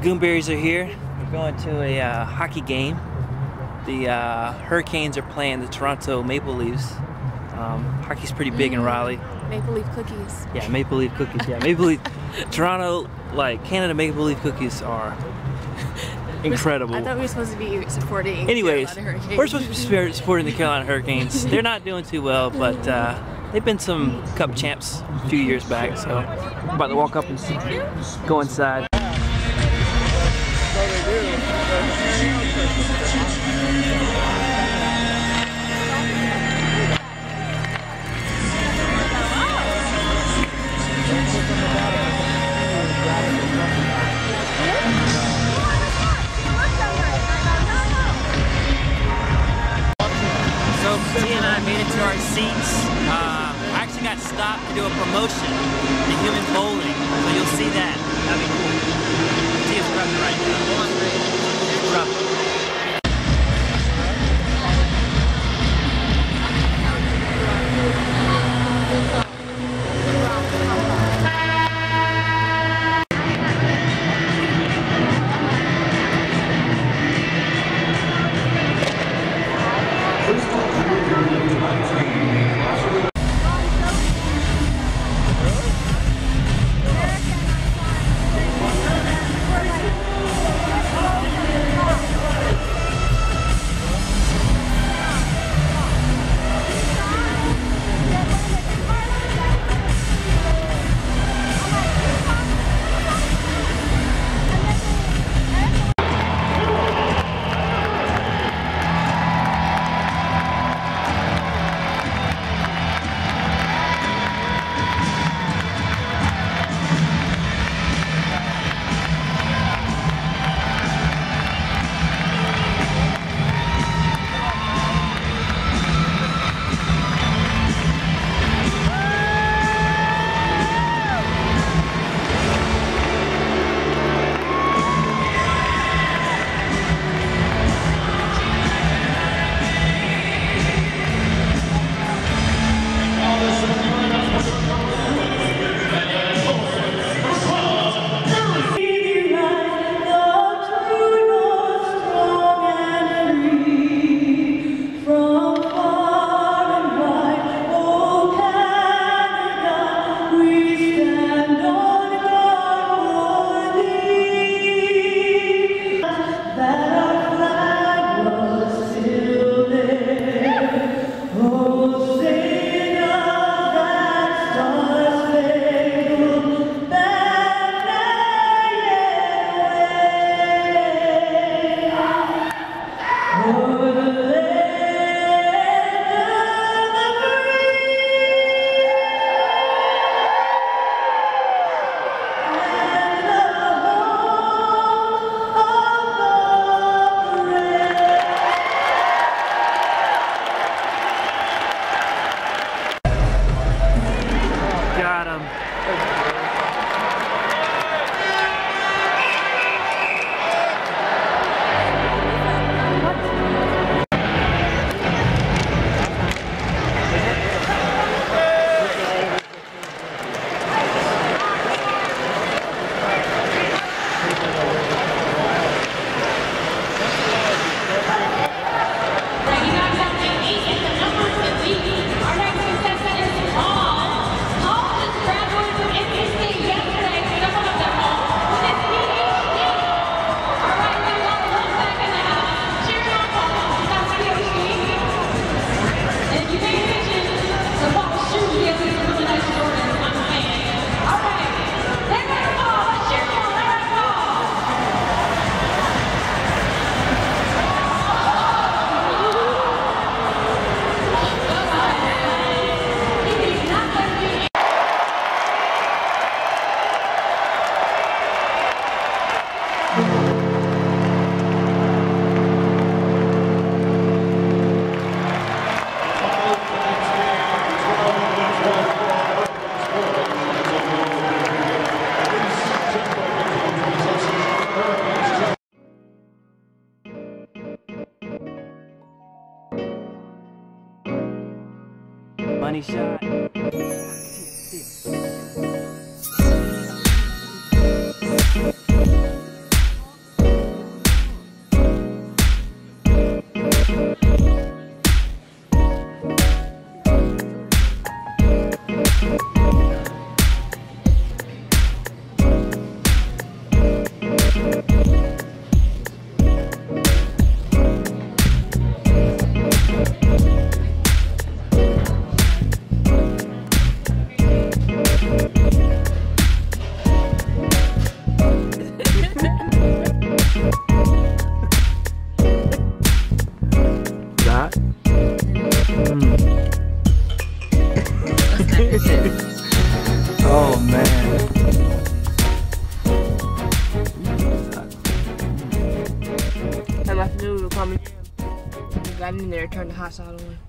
the Goonberries are here. We're going to a uh, hockey game. The uh, Hurricanes are playing the Toronto Maple Leafs. Um, hockey's pretty big in Raleigh. Maple Leaf cookies. Yeah, Maple Leaf cookies. Yeah, Maple Leaf. Toronto, like Canada Maple Leaf cookies are incredible. I thought we were supposed to be supporting. Anyways, Carolina Hurricanes. we're supposed to be supporting the Carolina Hurricanes. They're not doing too well, but uh, they've been some Cup champs a few years back. So I'm about to walk up and see, go inside. Seats. Uh, I actually got stopped to do a promotion in human bowling, so you'll Got him. Money shot. Oh man. I'm after noodle coming in. Got in there, turned the hot side on.